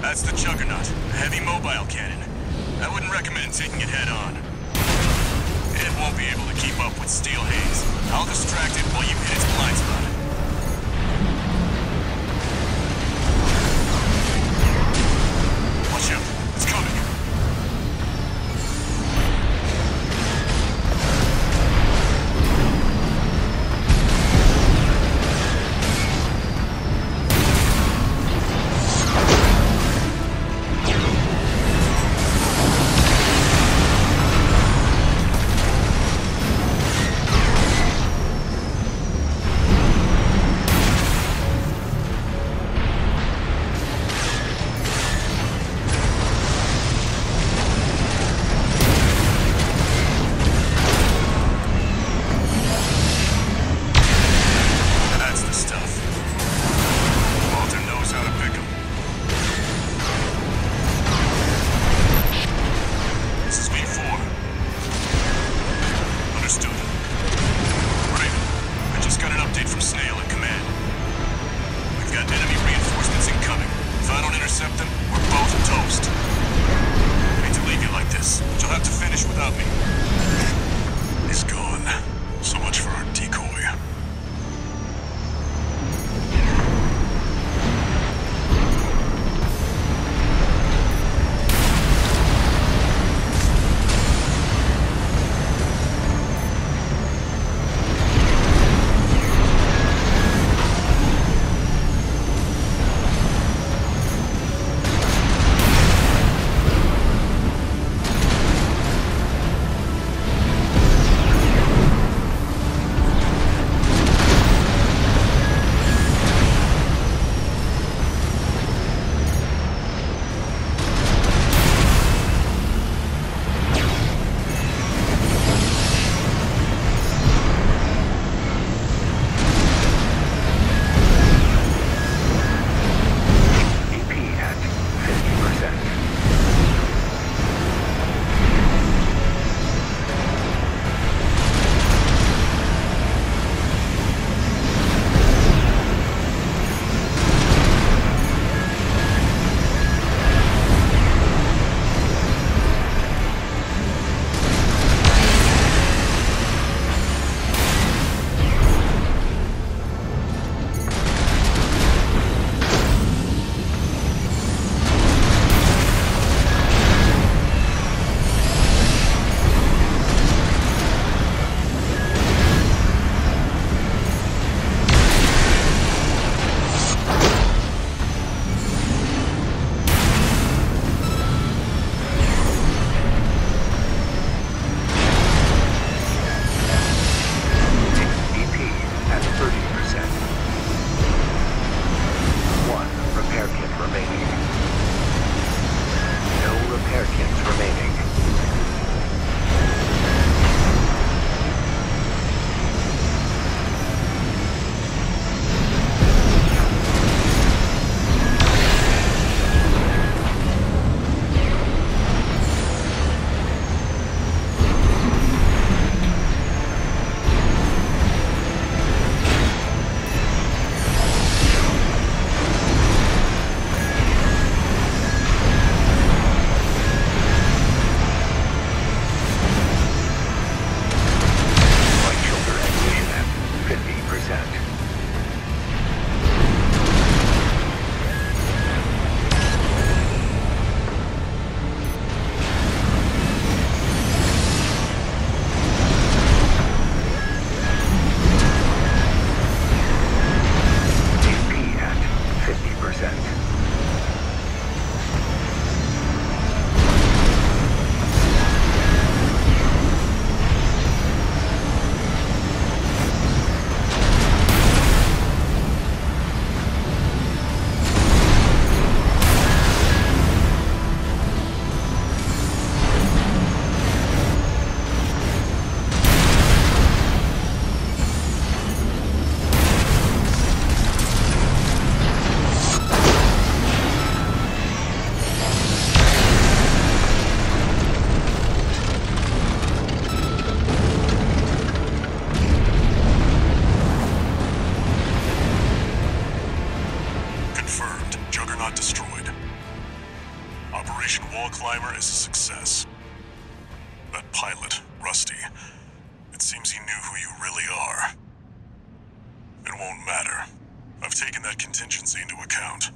That's the Juggernaut, a heavy mobile cannon. I wouldn't recommend taking it head on. It won't be able to keep up with Steel Haze. I'll distract it while you hit its blind extent. Is a success. That pilot, Rusty, it seems he knew who you really are. It won't matter. I've taken that contingency into account.